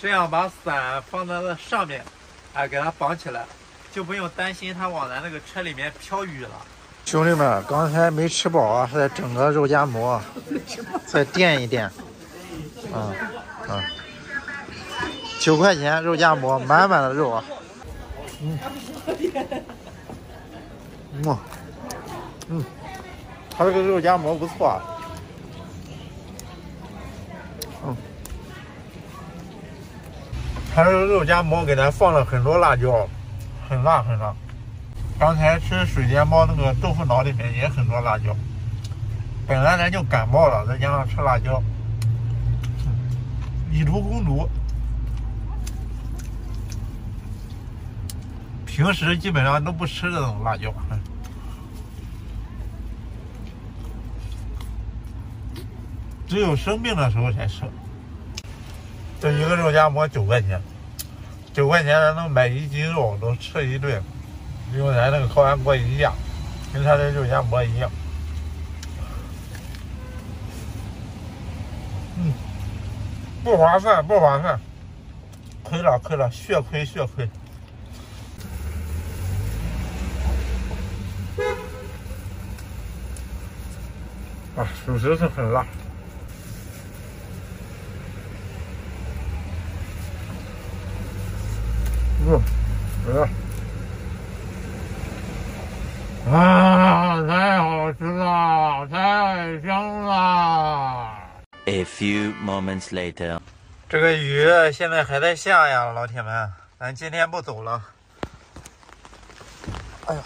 这样把伞放在那上面，哎，给它绑起来，就不用担心它往咱那个车里面飘雨了。兄弟们，刚才没吃饱啊，再整个肉夹馍，再垫一垫。啊啊，九块钱肉夹馍，满满的肉啊。嗯。嗯。嗯。它这个肉夹馍不错啊。他这个肉夹馍给咱放了很多辣椒，很辣很辣。刚才吃水煎包那个豆腐脑里面也很多辣椒。本来咱就感冒了，再加上吃辣椒，以毒攻毒。平时基本上都不吃这种辣椒，只有生病的时候才吃。这一个肉夹馍九块钱，九块钱咱能买一斤肉，都吃一顿，因为咱那个烤完锅一样，跟他的肉夹馍一样。嗯，不划算，不划算，亏了，亏了，血亏，血亏。啊，属实是很辣。嗯，啊，太好吃了，太香了。A few moments later，这个雨现在还在下呀，老铁们，咱今天不走了。哎呀，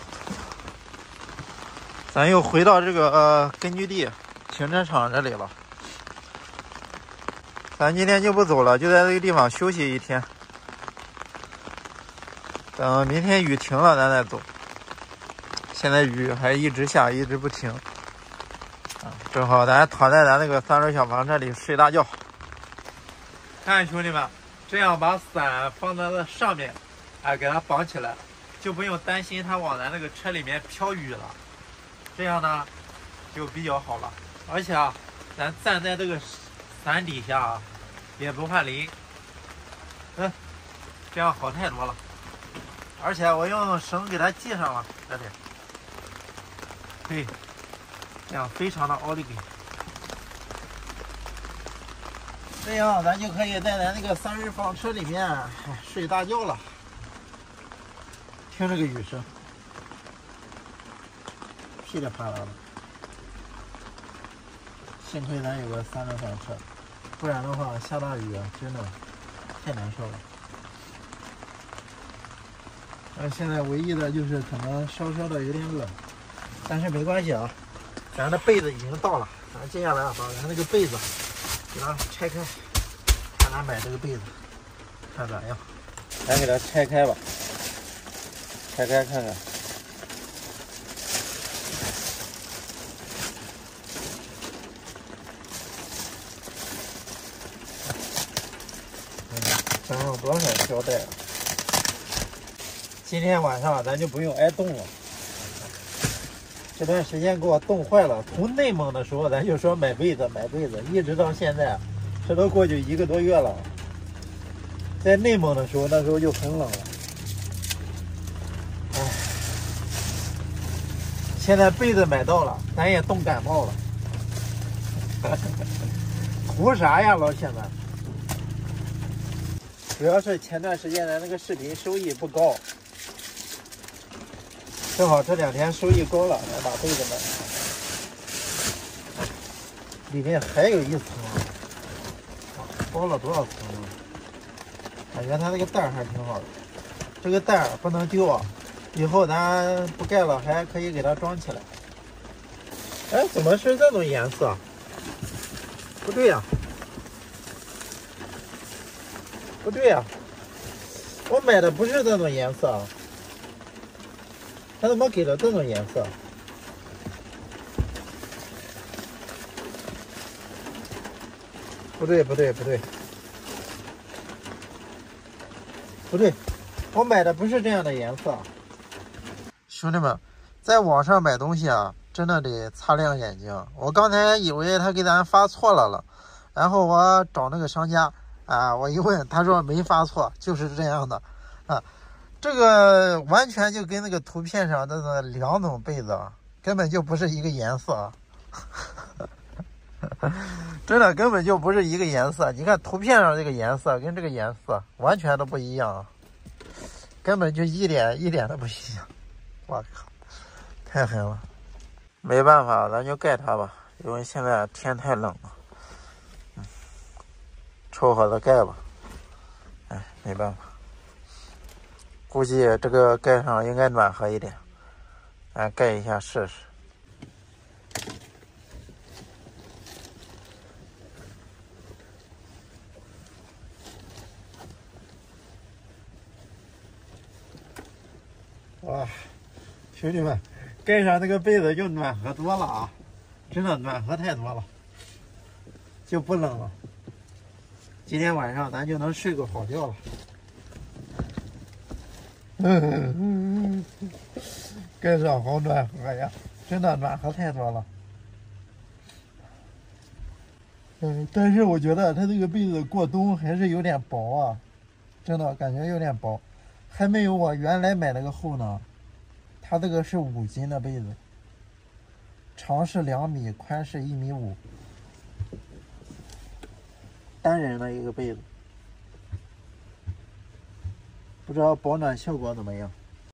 咱又回到这个呃根据地停车场这里了。咱今天就不走了，就在这个地方休息一天。等明天雨停了，咱再走。现在雨还一直下，一直不停。啊，正好咱躺在咱那个三轮小房车里睡大觉。看兄弟们，这样把伞放在那上面，哎，给它绑起来，就不用担心它往咱那个车里面飘雨了。这样呢，就比较好了。而且啊，咱站在这个伞底下啊，也不怕淋。嗯，这样好太多了。而且我用绳给它系上了，这里，对，这样非常的奥利给，这样咱就可以在咱那个三轮房车里面睡大觉了。听这个雨声，噼里啪啦的，幸亏咱有个三轮房车，不然的话下大雨真的太难受了。呃，现在唯一的就是可能稍稍的有点冷，但是没关系啊，咱的被子已经到了，咱接下来把咱那个被子给它拆开，看咱买这个被子看咋样，咱给它拆开吧，拆开看看，嗯，装上多少胶带？今天晚上咱就不用挨冻了。这段时间给我冻坏了。从内蒙的时候咱就说买被子买被子，一直到现在，这都过去一个多月了。在内蒙的时候那时候就很冷了。哎，现在被子买到了，咱也冻感冒了。图啥呀，老铁们？主要是前段时间咱那个视频收益不高。正好这两天收益高了，来把被子买。里面还有一层，包了多少层啊？感觉它那个袋还挺好的，这个袋不能丢啊，以后咱不盖了还可以给它装起来。哎，怎么是这种颜色？不对呀，不对呀，我买的不是这种颜色。他怎么给了这种颜色？不对，不对，不对，不对，我买的不是这样的颜色。兄弟们，在网上买东西啊，真的得擦亮眼睛。我刚才以为他给咱发错了了，然后我找那个商家，啊，我一问，他说没发错，就是这样的啊。这个完全就跟那个图片上的那两种被子啊，根本就不是一个颜色，真的根本就不是一个颜色。你看图片上这个颜色跟这个颜色完全都不一样，根本就一点一点都不一样。我靠，太狠了！没办法，咱就盖它吧，因为现在天太冷了。嗯，凑合着盖吧。哎，没办法。估计这个盖上应该暖和一点，咱盖一下试试。哇，兄弟们，盖上那个被子就暖和多了啊！真的暖和太多了，就不冷了。今天晚上咱就能睡个好觉了。嗯嗯嗯，盖上好暖和呀，真的暖和太多了。嗯，但是我觉得它这个被子过冬还是有点薄啊，真的感觉有点薄，还没有我原来买那个厚呢。它这个是五斤的被子，长是两米，宽是一米五，单人的一个被子。不知道保暖效果怎么样。